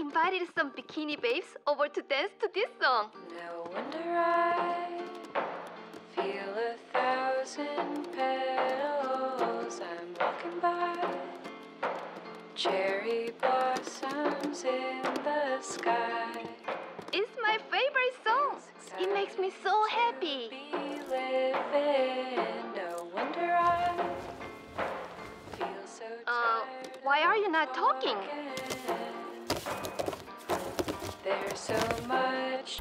Invited some bikini babes over to dance to this song. No wonder I feel a thousand petals. I'm walking by cherry blossoms in the sky. It's my favorite song. It makes me so happy. Be living. No wonder I feel so Uh, why are you not talking? So much